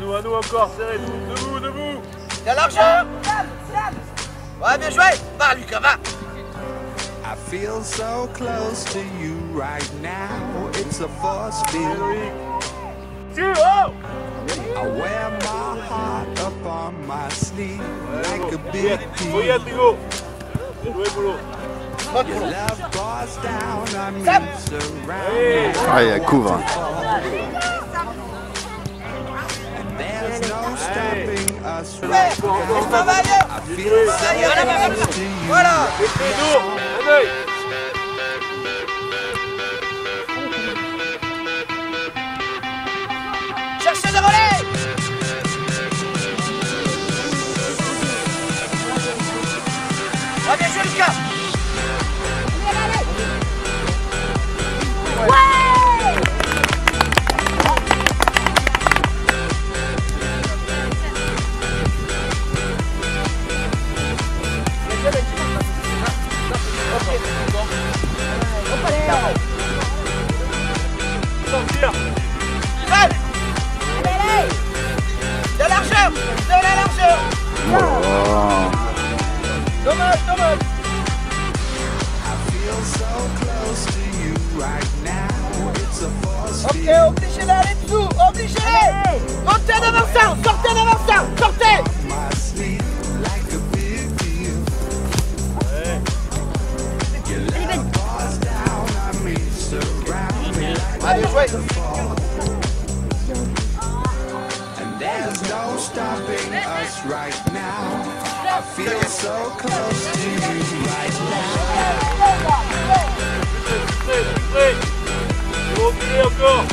Nous, à nous encore, serrez, debout, debout La largeur Ouais, bien joué Va, Lucas, va I feel so close to you right now. It's a force field. Oh I wear my heart up on my sleeve like a big deal. Your love pours down on me, surround me. Ah, il couvre. I feel so Voilà, Un œil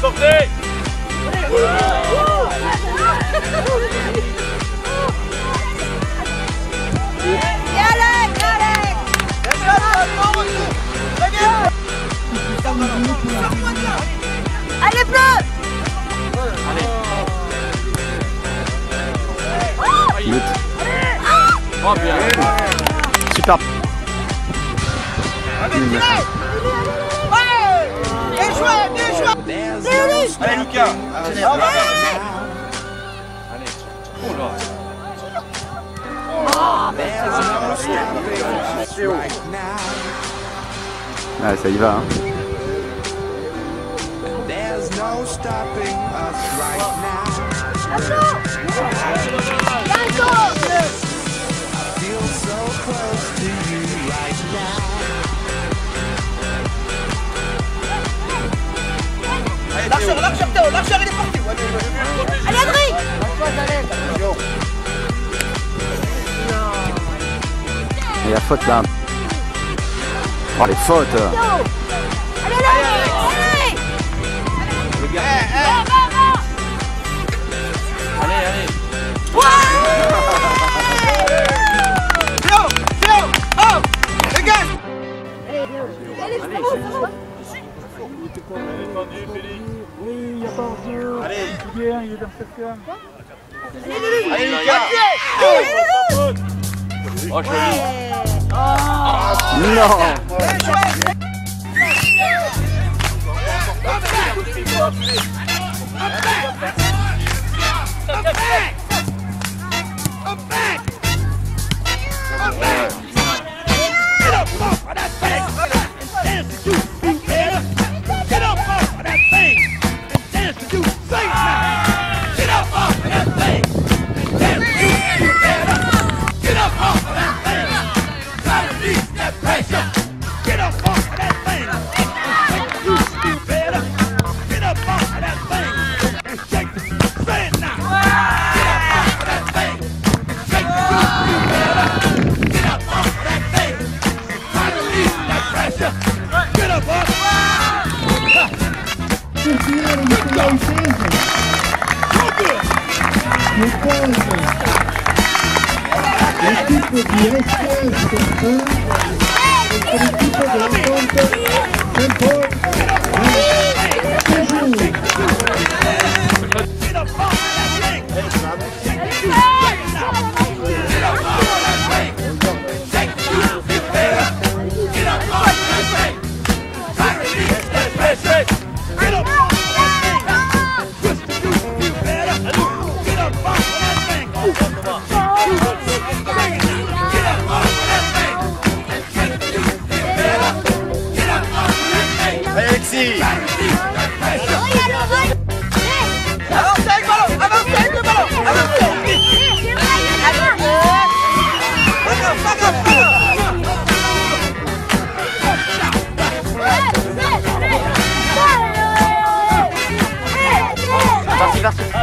Sortez Allez, bleu Lutte. Oh bien Super. Ouais Au revoir. right now. There's no stopping us right now. Ah, ça y va. Hein. Théo, largeur, il est parti Ouais. Allez, Adrien Il y a faute là. Oh, les fautes. Allez, allez, allez Eh, eh. Va, va, va Allez, allez Théo, Théo, oh Dégage Allez, c'est bon, c'est bon Défendu, Félix Allez, Allez, Lucas. Oh, joli Non. Bien Get up, Bob! Just let him get those hands in. So good! You're qualified. There's people, the extras, the fans, there's people that are going to, they're going Allez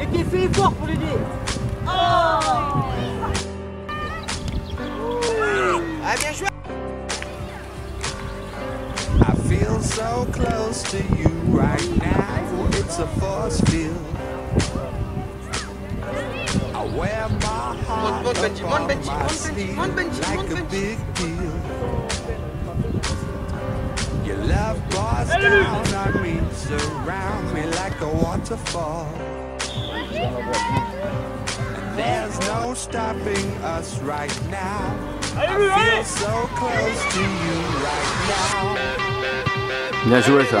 Et qui fait fort pour l'aider. Ah, bien joué I feel so close to you right now. It's a force field. I wear my heart monte, Benji, upon monte, Benji, my monte, Benji, sleeve monte, Benji, like monte, a big deal. Your love pours down on me, surround me like a waterfall. And there's no stopping us right now. I feel so close to you right now. Bien joué ça.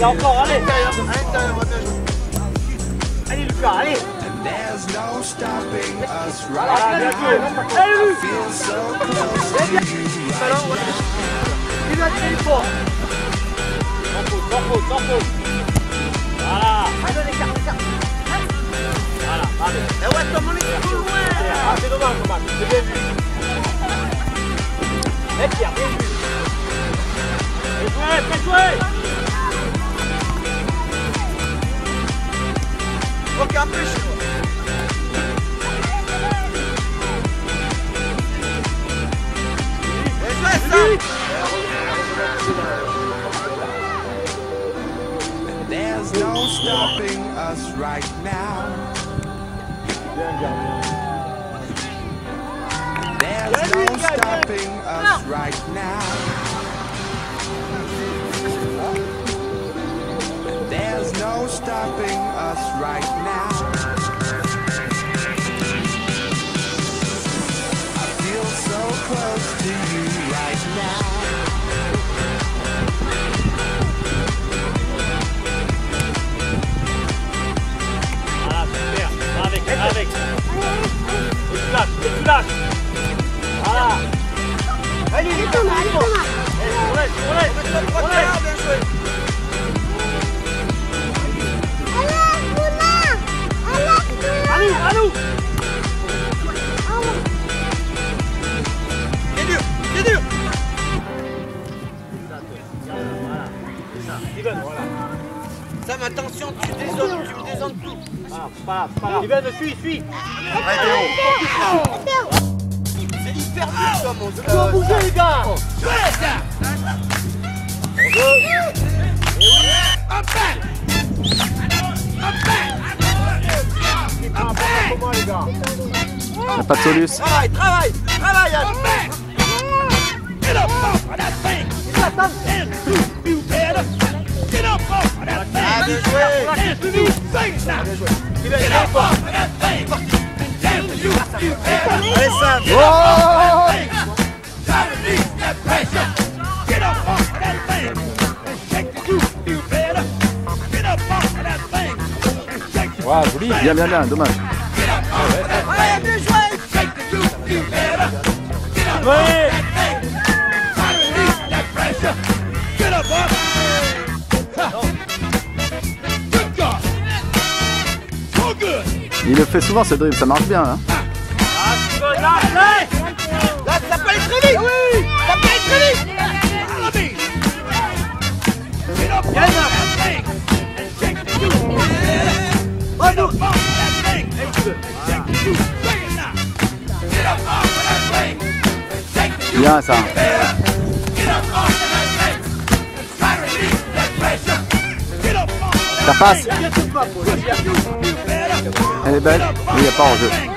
Ça les gars, encore, allez. Allez Lucas, allez. And there's no stopping us right now. Allez, il fort Sans faute, sans faute, sans faute Voilà. Allez, écarte, écarte Voilà, allez. Eh ouais, Tom, on est trop loin Ah, c'est dommage, dommage, c'est bien vu. Et Pierre, bien vu. Bien joué, bien joué. There's no stopping us right now. There's no stopping us right now. No stopping us right now. I feel so close to you right now. Voilà, super. Va avec, va avec. Et tu lâches, et tu lâches. Voilà. Allez, vite, on on. Bien joué. Nous. Bien dur, bien dur. C'est ça. Steven, voilà. Sam, attention, tu tu me désonnes tout. Voilà, pas là, pas là. Suis, suis. C'est hyper dur comme on se Faut bouger, les gars. On veut. Ah, Y'a pas de soluce. Travaille, travaille, travaille, Yann. Ah, bien joué. Allez, Sam. Waouh, joli. Bien, bien, bien, dommage. Ouais. Il le fait souvent ce dribble, ça marche bien. Hein. Ah, Steven, lâche, lâche. Là, ça peut aller très vite. Oui. Ça peut aller très vite. Bien ça. Ça passe. Elle est belle. Oui, il n'y a pas en jeu.